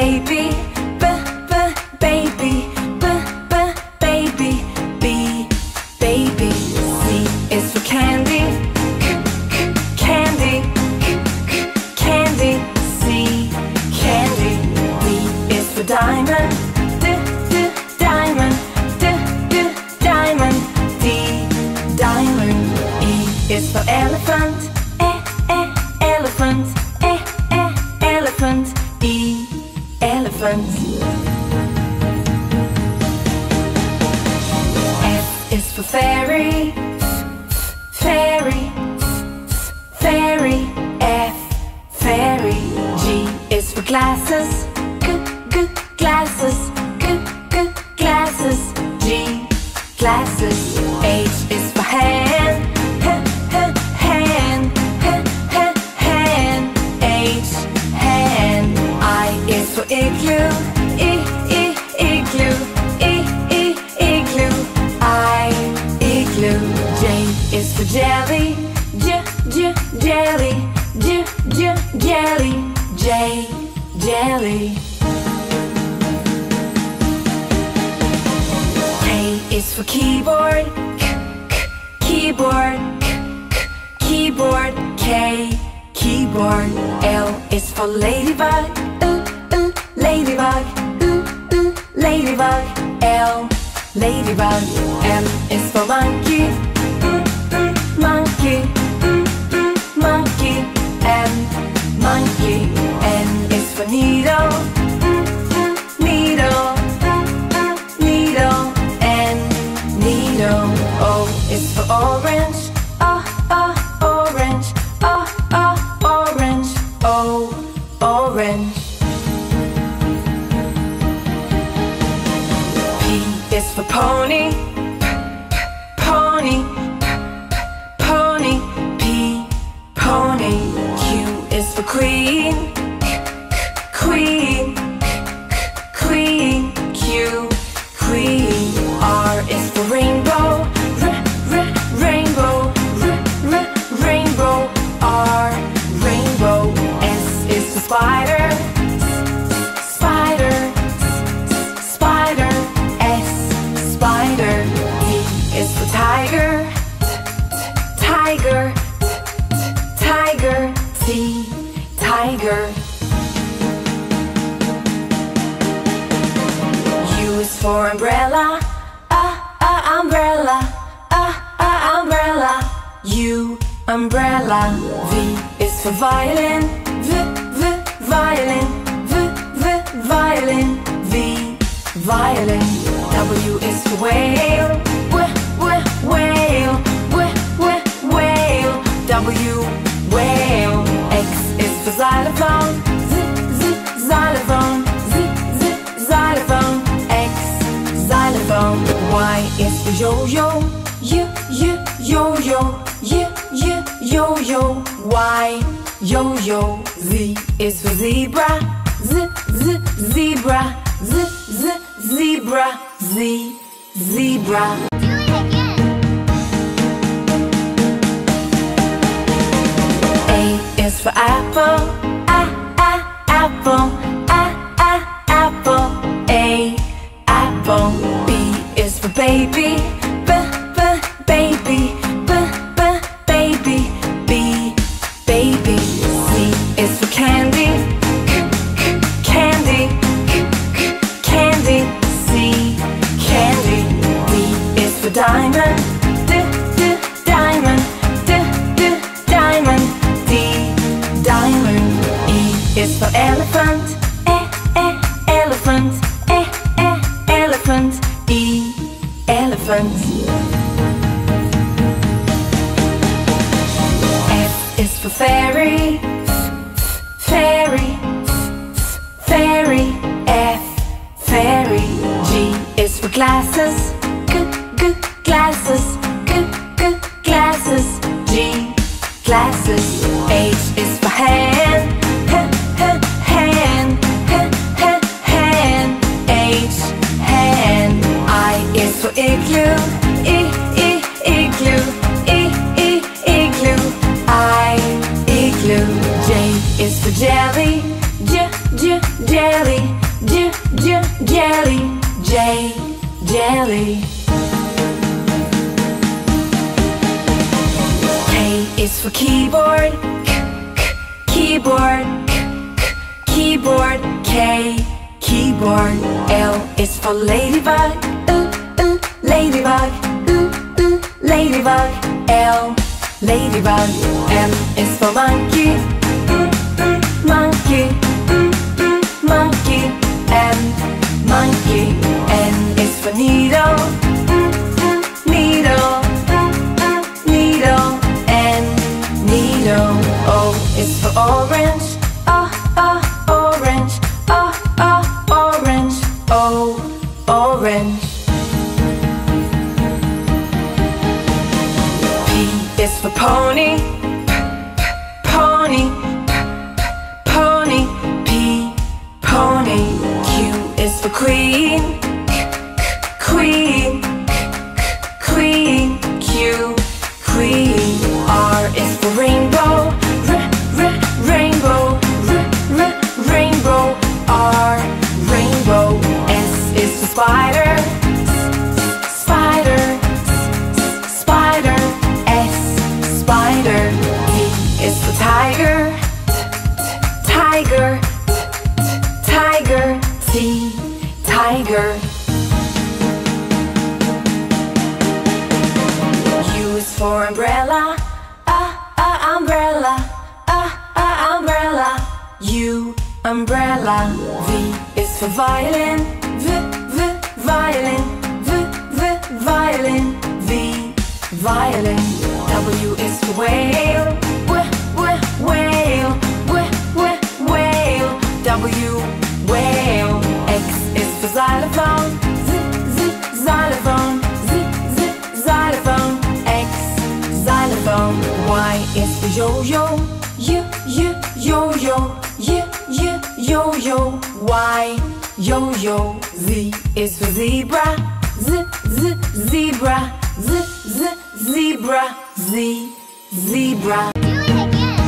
baby, glasses, g g glasses, g g glasses. G glasses. H is for hand, h h hand, h hand. H hand. I is for igloo, I I igloo, I I igloo. I igloo. J is for jelly, j j jelly, j j jelly. J jelly. K is for keyboard, k k keyboard, k k keyboard. K keyboard. L is for ladybug, ooh ooh ladybug, ooh ooh ladybug. L ladybug. M is for monkey, monkey, monkey. M monkey. N for needle, needle, needle. and needle. O is for orange, oh oh orange, oh oh orange, O orange. P is for pony, p p pony, p p pony. P pony. Q is for queen, tiger. U is for umbrella, ah ah umbrella, ah ah umbrella. U umbrella. V is for violin, v v violin, v v violin. V violin. W is for whale, w w whale, w w whale. W Y is for yo-yo, y y yo-yo, y y yo-yo. Y yo-yo. Z is for zebra, z z zebra, z z zebra, z zebra. Do it again. A is for apple, diamond, d d diamond, d d diamond. D diamond. E is for elephant, e e elephant, e e elephant. E elephant. F is for fairy, fairy, fairy. F fairy. G is for glasses, glasses. H is for hand, h h hand, h h hand. H hand. I is for igloo, I I igloo, I I igloo. I igloo. J is for jelly, j j jelly, j, j, jelly, J, jelly. Is for keyboard, k, k, keyboard, k, k, keyboard, K, keyboard. L is for ladybug, uh, uh, ladybug, uh, uh, ladybug. L, ladybug. M is for monkey, mm, mm, monkey, mm, mm, monkey. M, monkey. N is for needle, orange, ah, ah, orange, ah, ah, orange. O, orange. P is for pony, p, p, pony, p, p, pony. P, pony. Q is for queen, T, tiger. U is for umbrella, ah, ah, umbrella, ah, ah, umbrella. U, umbrella. V is for violin, v, v, violin, v, v, violin. V, violin. W is for whale, w, w, whale, w, w, whale. W, Y, yo-yo. Z is for zebra, z, z, zebra, z, z, zebra. Z, zebra. You again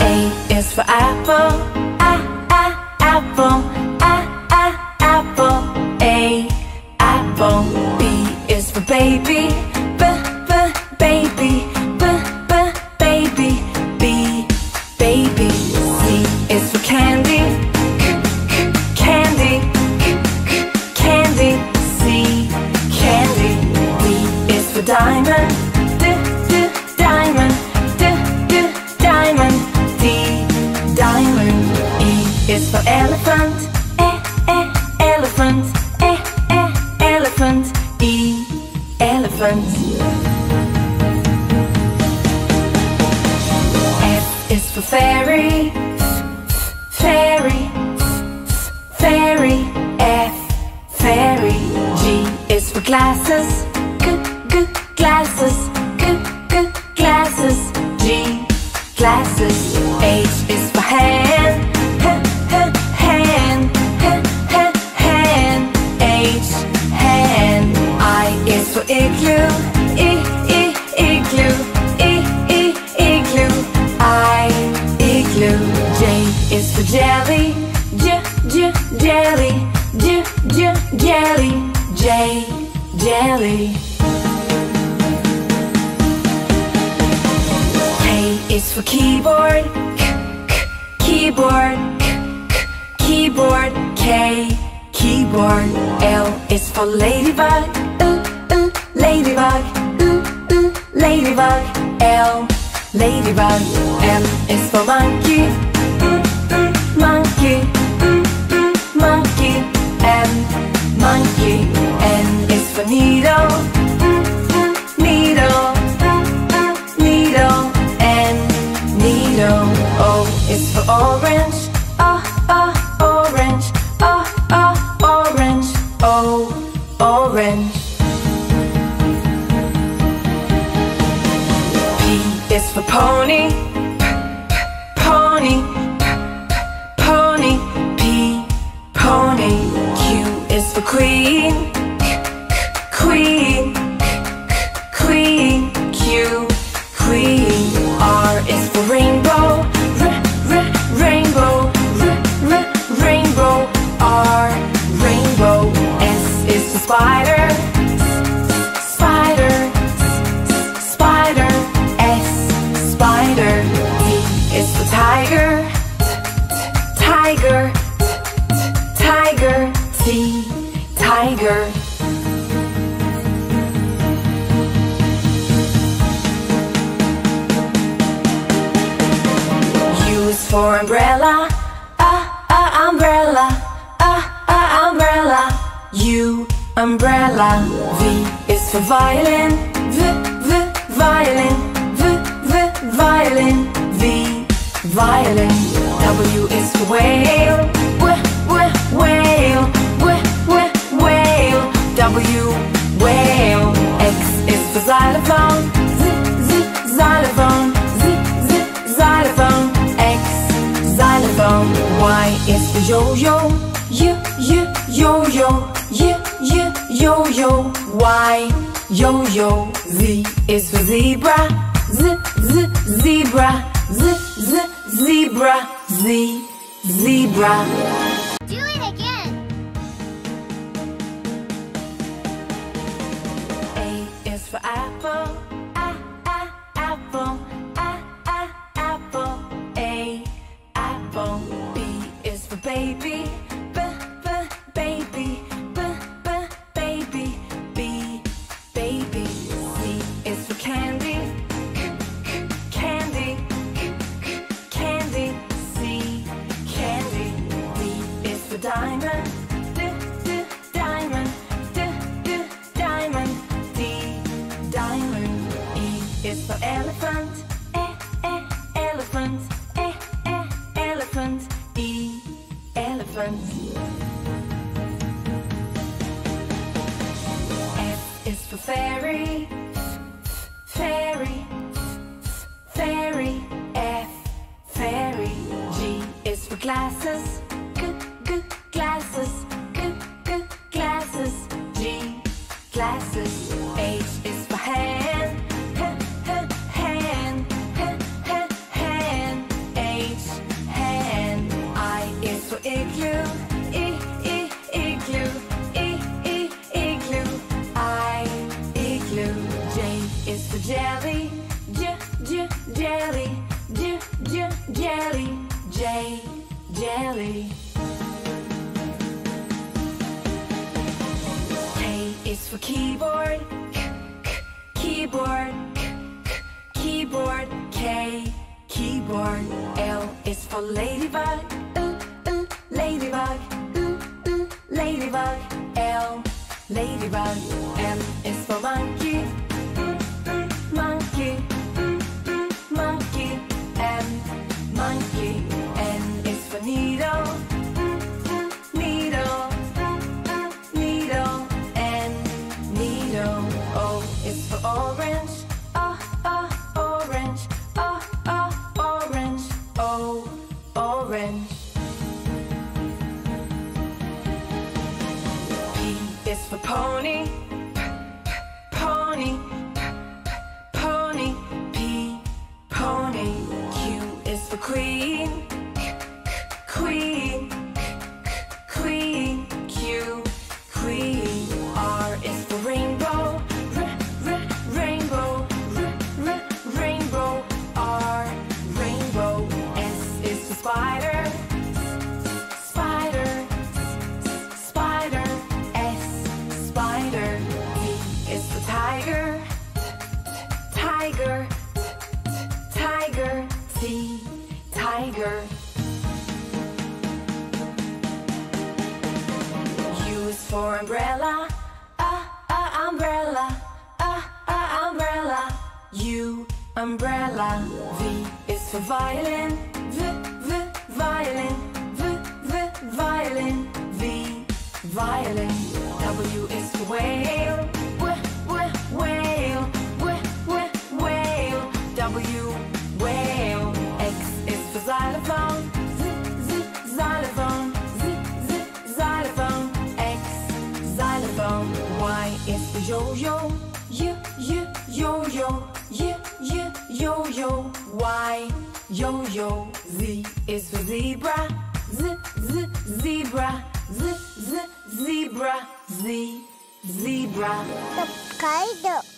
A is for apple, is for keyboard, k, k, keyboard, k, k, keyboard. K, keyboard. L is for ladybug, uh, uh, ladybug, uh, uh, ladybug. L, ladybug. M is for monkey, mm, mm, monkey, mm, mm, monkey. M, monkey. N is for needle, mm, mm, needle, is for orange, tiger. U is for umbrella, ah, ah, umbrella, ah, ah, umbrella. U, umbrella. V is for violin, v, v, violin, v, v, violin. V, violin. W is for whale, W, whale. X is for xylophone, xylophone, xylophone. X, xylophone. Y is for yo-yo, yo-yo, yo-yo. Y, yo-yo. Z is for zebra, z, z, zebra, z, z, zebra. Z, zebra. Is diamond, d, d, diamond, d, d, diamond. D, diamond. E is for elephant, e, e, elephant, e, e, elephant. E, elephant. F is for fairy, fairy, fairy. F, fairy. G is for glasses, g, g, glasses, g, g, glasses. H is for hand, h, hand, hand. H, hand. I is for igloo, I, igloo, I, igloo. I, igloo. J is for jelly, j, jelly, j, jelly. J, jelly. Is for keyboard, k, k, keyboard, k, k, keyboard. K, keyboard. L is for ladybug, uh, uh, ladybug, uh, uh, ladybug. L, ladybug. M is for monkey, mm, monkey, mm, monkey. M, monkey. N is for needle, For queen, queen, queen. Q, queen. R is for rainbow, r, rainbow, rainbow. R, rainbow. S is for spider, spider, spider. S, spider. T is for tiger, tiger, tiger. T, tiger. U is for umbrella, ah, ah, umbrella, ah, ah, umbrella. U, umbrella. V is for violin, v, v, violin, v, v, violin. V, violin. W is for whale, yo, Y, yo, yo, Z is for zebra, Z, Z, zebra, Z, Z, zebra, Z, zebra. Hokkaido.